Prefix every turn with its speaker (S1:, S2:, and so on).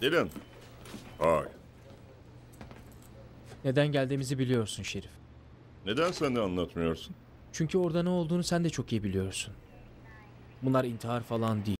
S1: Dylan. Hayır.
S2: Neden geldiğimizi biliyorsun Şerif.
S1: Neden sen de anlatmıyorsun?
S2: Çünkü orada ne olduğunu sen de çok iyi biliyorsun. Bunlar intihar falan değil.